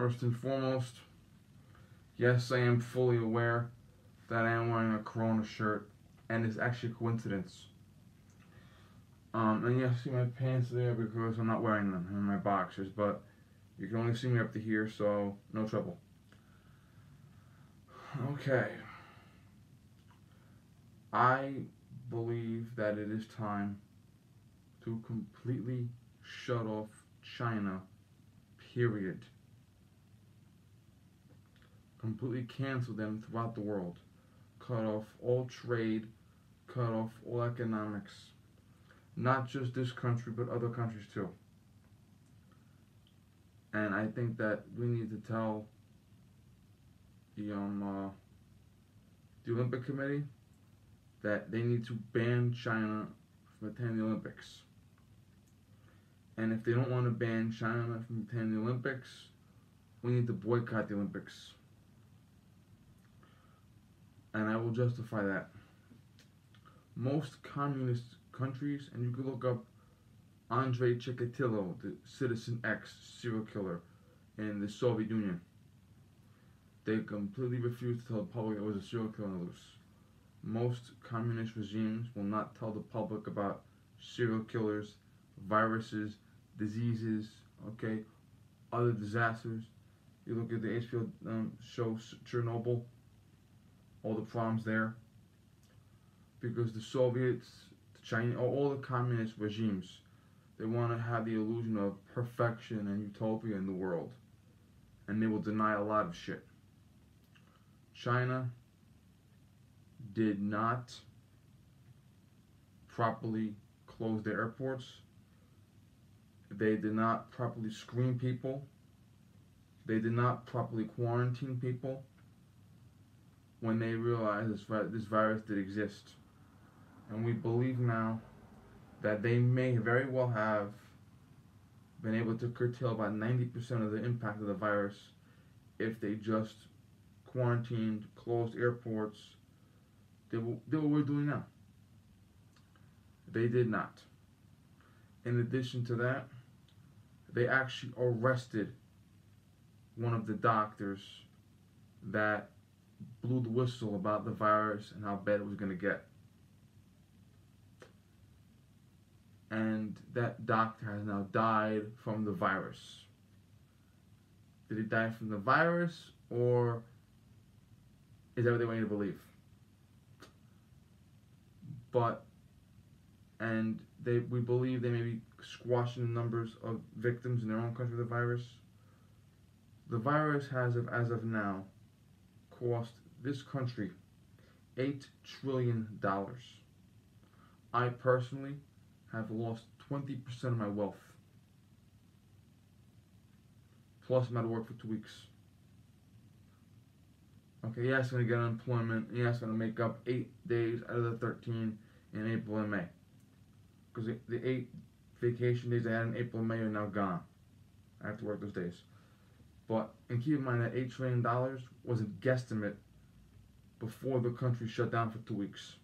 First and foremost, yes, I am fully aware that I am wearing a Corona shirt, and it's actually a coincidence. Um, and yes, see my pants there because I'm not wearing them, and my boxers, but you can only see me up to here, so no trouble. Okay. I believe that it is time to completely shut off China, period. Completely cancel them throughout the world. Cut off all trade, cut off all economics. Not just this country, but other countries too. And I think that we need to tell the um uh, the Olympic Committee that they need to ban China from attending the Olympics. And if they don't want to ban China from attending the Olympics, we need to boycott the Olympics. And I will justify that. Most communist countries, and you can look up Andre Chikatilo, the Citizen X serial killer in the Soviet Union. They completely refused to tell the public it was a serial killer loose. Most communist regimes will not tell the public about serial killers, viruses, diseases, okay, other disasters. You look at the HBO um, show Chernobyl, all the problems there. Because the Soviets, the Chinese, all the communist regimes, they want to have the illusion of perfection and utopia in the world. And they will deny a lot of shit. China did not properly close their airports. They did not properly screen people. They did not properly quarantine people when they realized this, this virus did exist. And we believe now that they may very well have been able to curtail about 90% of the impact of the virus if they just quarantined, closed airports, did, did what we're doing now. They did not. In addition to that, they actually arrested one of the doctors that blew the whistle about the virus and how bad it was going to get. And that doctor has now died from the virus. Did he die from the virus or is that what they want you to believe? But and they we believe they may be squashing the numbers of victims in their own country of the virus. The virus has of as of now cost this country eight trillion dollars. I personally have lost twenty percent of my wealth. Plus I'm out of work for two weeks. Okay, yes, I'm going to get unemployment. Yes, I'm going to make up eight days out of the 13 in April and May. Because the eight vacation days I had in April and May are now gone. I have to work those days. But, and keep in mind that $8 trillion was a guesstimate before the country shut down for two weeks.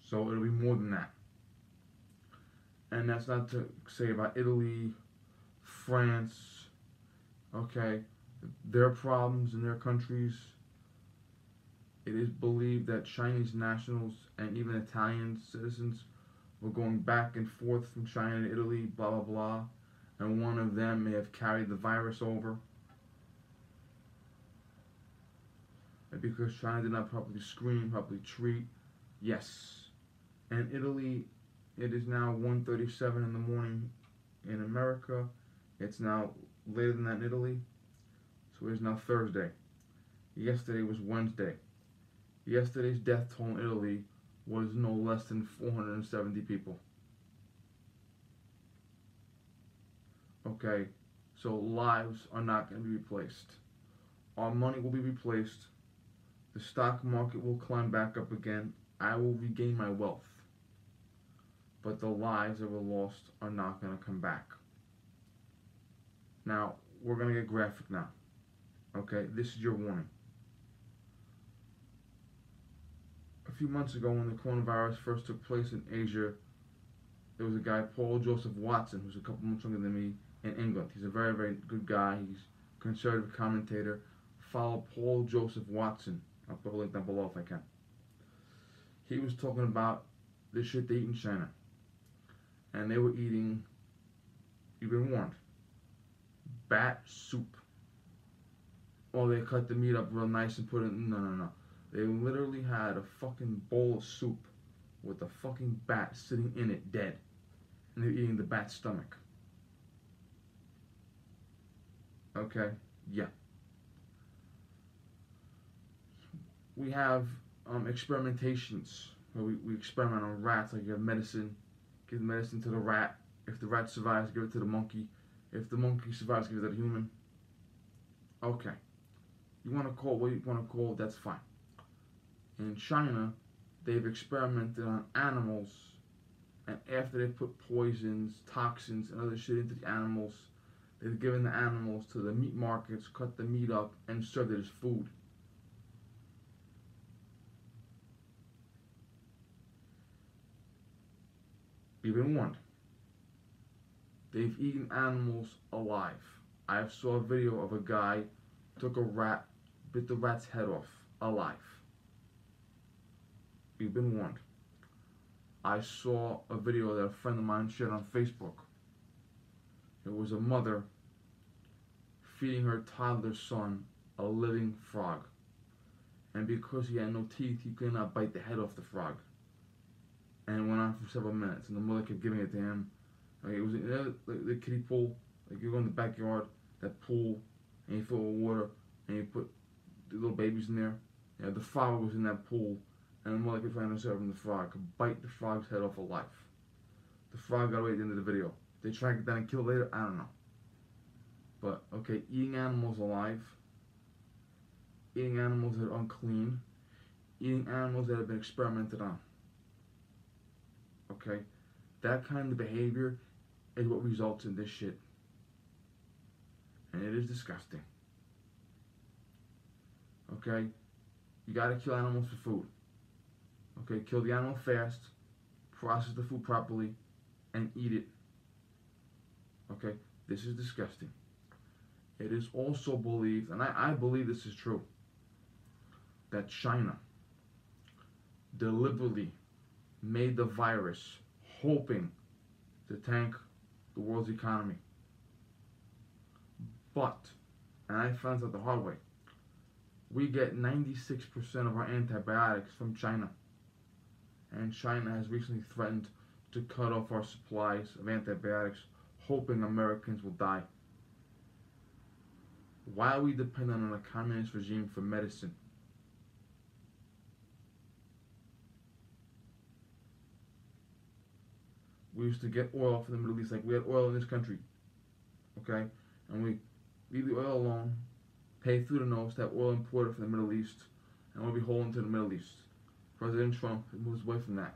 So it'll be more than that. And that's not to say about Italy, France, okay, their problems in their countries it is believed that Chinese nationals and even Italian citizens were going back and forth from China to Italy, blah, blah, blah, and one of them may have carried the virus over. Because China did not properly screen, properly treat, yes. And Italy, it is now 1.37 in the morning in America. It's now later than that in Italy. So it is now Thursday. Yesterday was Wednesday. Yesterday's death toll in Italy was no less than 470 people. Okay, so lives are not going to be replaced. Our money will be replaced. The stock market will climb back up again. I will regain my wealth. But the lives that were lost are not going to come back. Now, we're going to get graphic now. Okay, this is your warning. a few months ago when the coronavirus first took place in Asia, there was a guy, Paul Joseph Watson, who's a couple months younger than me, in England. He's a very, very good guy. He's a conservative commentator. Follow Paul Joseph Watson. I'll put a link down below if I can. He was talking about the shit they eat in China. And they were eating, you've been warned, bat soup. Or they cut the meat up real nice and put it in. No, no, no. They literally had a fucking bowl of soup with a fucking bat sitting in it dead. And they're eating the bat's stomach. Okay? Yeah. We have um, experimentations where we, we experiment on rats, like you have medicine, give medicine to the rat. If the rat survives, give it to the monkey. If the monkey survives, give it to the human. Okay. You want to call what you want to call that's fine. In China, they've experimented on animals, and after they put poisons, toxins, and other shit into the animals, they've given the animals to the meat markets, cut the meat up, and served it as food. You've been warned. They've eaten animals alive. I saw a video of a guy took a rat, bit the rat's head off, alive. You've been warned. I saw a video that a friend of mine shared on Facebook. It was a mother feeding her toddler son a living frog. And because he had no teeth, he could not bite the head off the frog. And it went on for several minutes, and the mother kept giving it to him. Like it was you know, the, the kiddie pool, like you go in the backyard, that pool, and you fill it with water, and you put the little babies in there. Yeah, the frog was in that pool, and the mother trying to serve him the frog, could bite the frog's head off alive. The frog got away at the end of the video. They track it down and kill it later. I don't know. But okay, eating animals alive, eating animals that are unclean, eating animals that have been experimented on. Okay, that kind of behavior is what results in this shit, and it is disgusting. Okay, you gotta kill animals for food. Okay, kill the animal fast, process the food properly, and eat it. Okay, this is disgusting. It is also believed, and I, I believe this is true, that China deliberately made the virus hoping to tank the world's economy. But, and I found out the hard way, we get 96% of our antibiotics from China. And China has recently threatened to cut off our supplies of antibiotics, hoping Americans will die. Why are we dependent on a communist regime for medicine? We used to get oil from the Middle East, like we had oil in this country, okay? And we leave the oil alone, pay through the nose to have oil imported from the Middle East, and we'll be holding to the Middle East. President Trump moves away from that.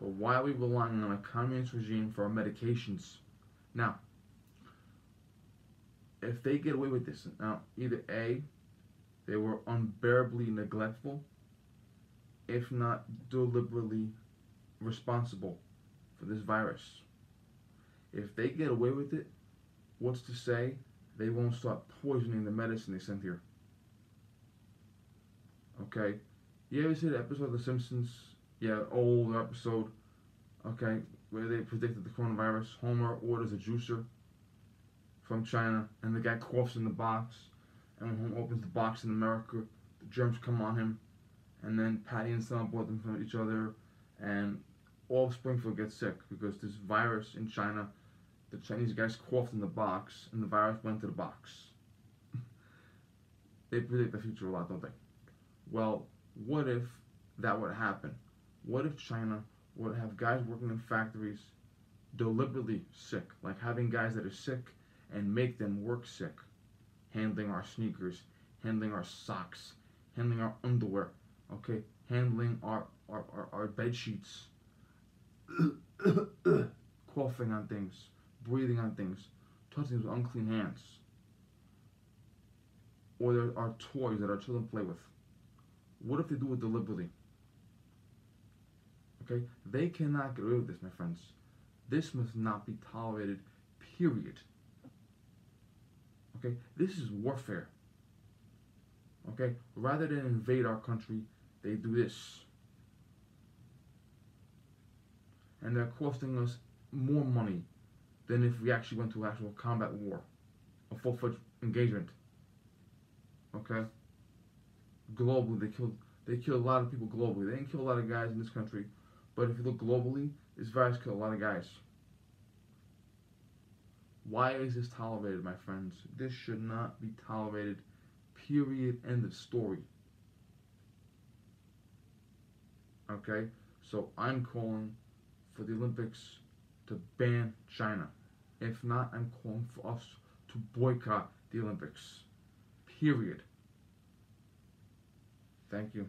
But why are we relying on a communist regime for our medications? Now, if they get away with this, now either A, they were unbearably neglectful, if not deliberately responsible for this virus. If they get away with it, what's to say they won't start poisoning the medicine they sent here? Okay? You ever see the episode of The Simpsons? Yeah, old episode. Okay, where they predicted the coronavirus. Homer orders a juicer from China, and the guy coughs in the box. And when Homer opens the box in America, the germs come on him. And then Patty and Selma bought them from each other, and all of Springfield gets sick because this virus in China, the Chinese guys coughed in the box, and the virus went to the box. they predict the future a lot, don't they? Well, what if that would happen? What if China would have guys working in factories deliberately sick, like having guys that are sick and make them work sick, handling our sneakers, handling our socks, handling our underwear, okay, handling our our, our, our bed sheets, coughing on things, breathing on things, touching with unclean hands. Or there are toys that our children play with. What if they do it deliberately? Okay? They cannot get rid of this, my friends. This must not be tolerated, period. Okay, this is warfare. Okay, rather than invade our country, they do this. And they're costing us more money than if we actually went to actual combat war, a full-fledged engagement. Okay. Globally, they killed they killed a lot of people globally. They didn't kill a lot of guys in this country, but if you look globally, this virus killed a lot of guys. Why is this tolerated, my friends? This should not be tolerated. Period. End of story. Okay? So I'm calling for the Olympics to ban China. If not, I'm calling for us to boycott the Olympics. Period. Thank you.